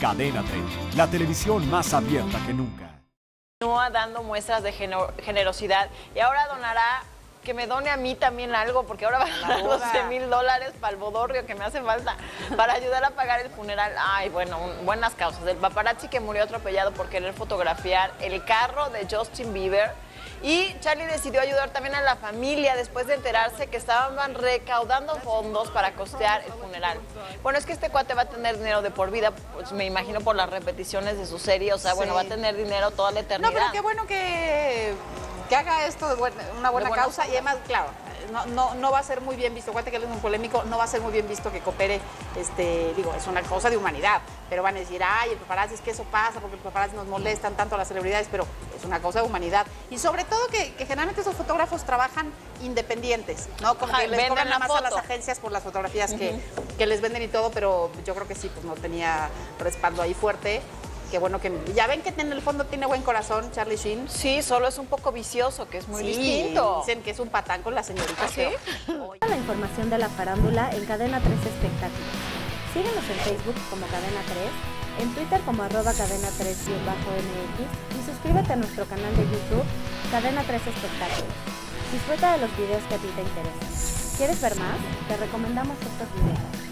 Cadena 30, la televisión más abierta que nunca. Continúa dando muestras de generosidad y ahora donará, que me done a mí también algo, porque ahora va a dar 12 mil dólares para el bodorrio que me hace falta, para ayudar a pagar el funeral. Ay, bueno, un- buenas causas. Del paparazzi que murió atropellado por querer fotografiar el carro de Justin Bieber. Y Charlie decidió ayudar también a la familia después de enterarse que estaban recaudando fondos para costear el funeral. Bueno, es que este cuate va a tener dinero de por vida, pues me imagino por las repeticiones de su serie, o sea, bueno, va a tener dinero toda la eternidad. No, pero qué bueno que, que haga esto de buena- una buena De buena causa y además, claro, no, no, no va a ser muy bien visto, acuérdate que él es un polémico, no va a ser muy bien visto que coopere, este, digo, es una cosa de humanidad, pero van a decir, ay, el paparazzi, es que eso pasa porque los paparazzi nos molestan tanto a las celebridades, pero es una cosa de humanidad. Y sobre todo que, que generalmente esos fotógrafos trabajan independientes, ¿no? Como Ajá, que les cobran nada la más a las agencias por las fotografías que, que les venden y todo, pero yo creo que sí, pues no tenía respaldo ahí fuerte. Qué bueno que. Ya ven que en el fondo tiene buen corazón, Charlie Sheen. Sí, solo es un poco vicioso, que es muy Sí, distinto. Dicen que es un patán con la señorita. ¿Ah, sí? pero- La información de la farándula en Cadena 3 Espectáculos. Síguenos en Facebook como Cadena 3, en Twitter como arroba cadena 3-mx y suscríbete a nuestro canal de YouTube Cadena 3 Espectáculos. Disfruta de los videos que a ti te interesan. ¿Quieres ver más? Te recomendamos estos videos.